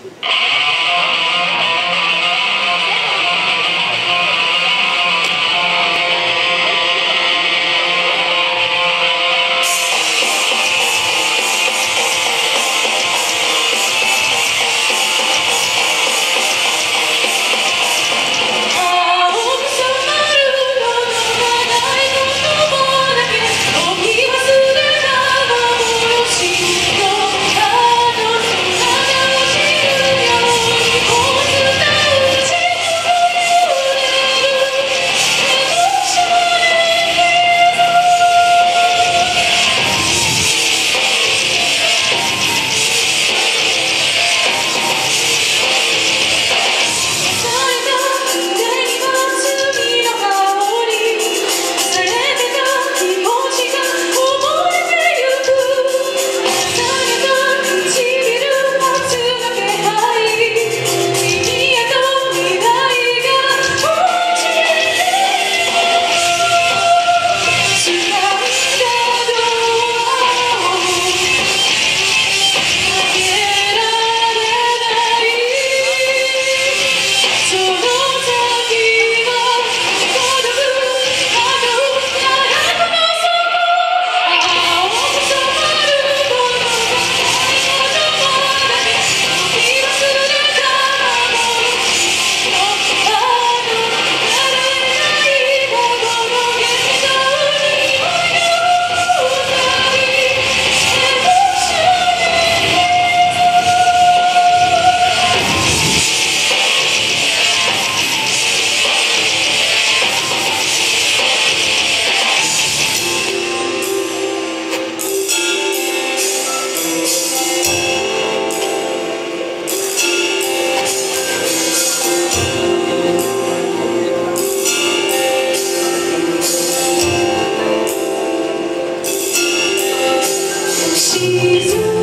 Thank Jesus.